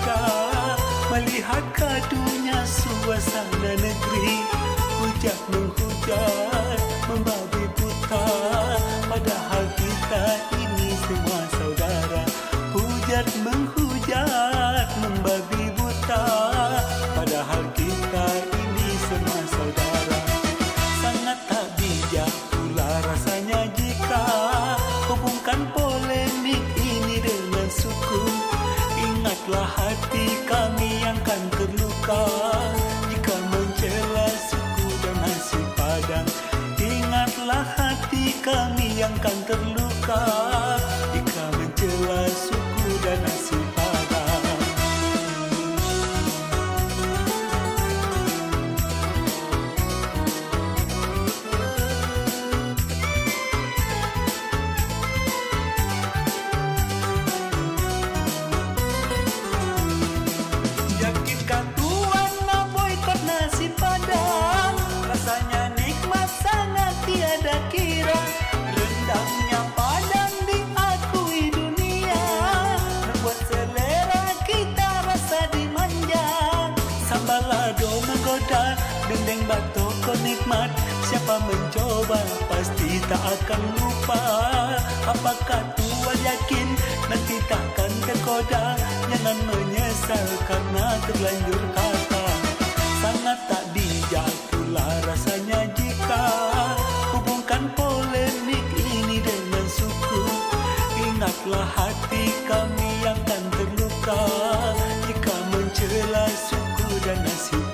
suka melihat kadunya suasana negeri. Hujan menghujat membabi buta Padahal kita ini semua Ingatlah hati kami yang kan terluka. Jika mencela suku dan nasi padang Ingatlah hati kami yang kan terluka batoko nikmat Siapa mencoba pasti tak akan lupa. Apakah tuan yakin nanti takkan tergoda? Jangan menyesal karena terlanjur kata. Sangat tak bijak pula rasanya jika Hubungkan polemik ini dengan suku. Ingatlah hati kami yang kan terluka Jika mencela suku dan nasi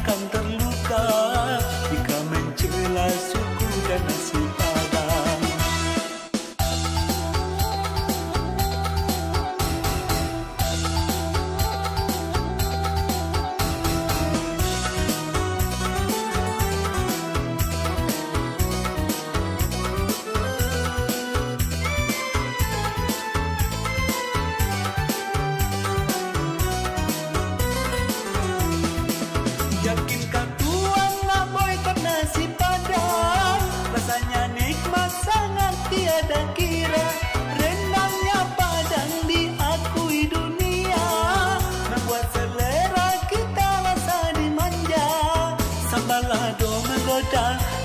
kami yang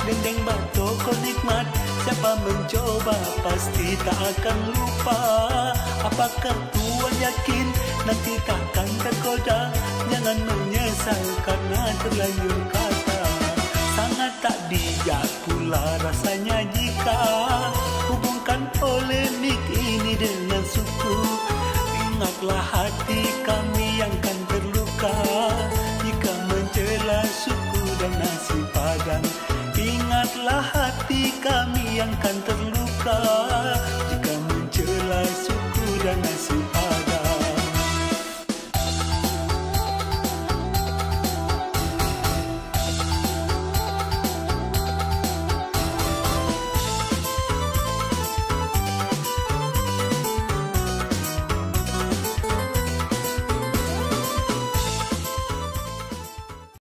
Dendeng batoko nikmat. Siapa mencoba pasti tak akan lupa. Apakah tuan yakin? Nanti takkan tergoda. Jangan menyesal karena terlanjur kata. Sangat tak bijak pula rasanya jika Hubungkan polemik ini dengan suku. Ingatlah hati suku